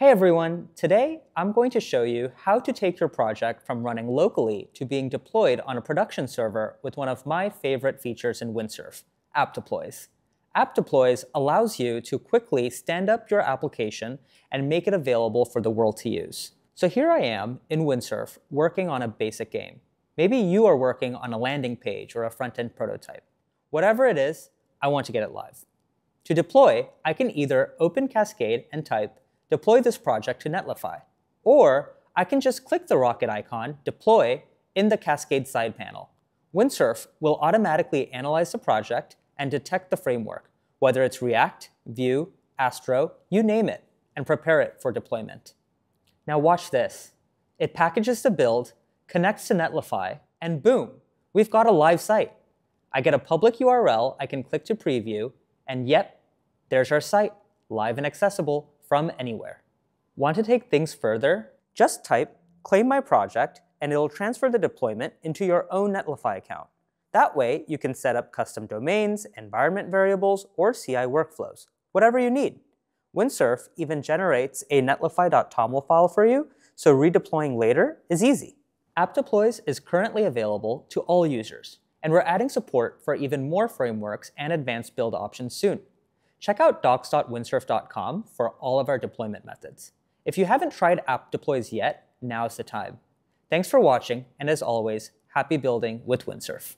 Hey everyone, today I'm going to show you how to take your project from running locally to being deployed on a production server with one of my favorite features in Windsurf, App Deploys. App Deploys allows you to quickly stand up your application and make it available for the world to use. So here I am in Windsurf working on a basic game. Maybe you are working on a landing page or a front-end prototype. Whatever it is, I want to get it live. To deploy, I can either open Cascade and type deploy this project to Netlify. Or I can just click the rocket icon, deploy, in the Cascade side panel. Windsurf will automatically analyze the project and detect the framework, whether it's React, Vue, Astro, you name it, and prepare it for deployment. Now watch this. It packages the build, connects to Netlify, and boom, we've got a live site. I get a public URL I can click to preview, and yep, there's our site, live and accessible from anywhere. Want to take things further? Just type claim my project and it'll transfer the deployment into your own Netlify account. That way, you can set up custom domains, environment variables, or CI workflows, whatever you need. Windsurf even generates a netlify.toml file for you, so redeploying later is easy. App Deploys is currently available to all users, and we're adding support for even more frameworks and advanced build options soon. Check out docs.windsurf.com for all of our deployment methods. If you haven't tried app deploys yet, now's the time. Thanks for watching, and as always, happy building with Windsurf.